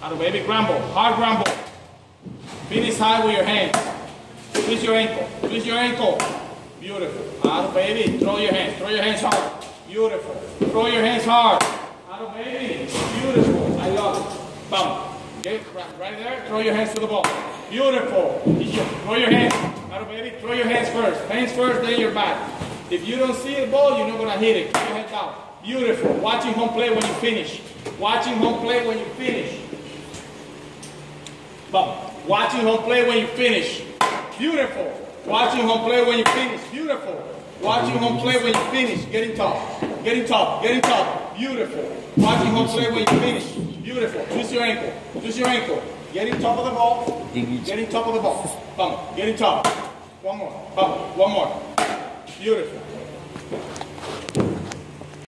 Out of baby, grumble, hard grumble. Finish high with your hands. Twist your ankle, twist your ankle. Beautiful. Out of baby, throw your hands, throw your hands hard. Beautiful. Throw your hands hard. Out of baby, beautiful. I love it. Bum. Okay, right, there, throw your hands to the ball. Beautiful. Throw your hands. Out of baby, throw your hands first. Hands first, then your back. If you don't see the ball, you're not gonna hit it. Keep your. Beautiful. Watching home play when you finish. Watching home play when you finish. But watching home play when you finish. Beautiful. Watching home play when you finish. Beautiful. Watching home play when you finish. Getting top. Getting top. Getting top. Beautiful. Watching home play when you finish. Beautiful. Twist your ankle. Twist your ankle. Getting top of the ball. Getting top of the ball. Bum. Getting top. One more. Bum. One more. Beautiful.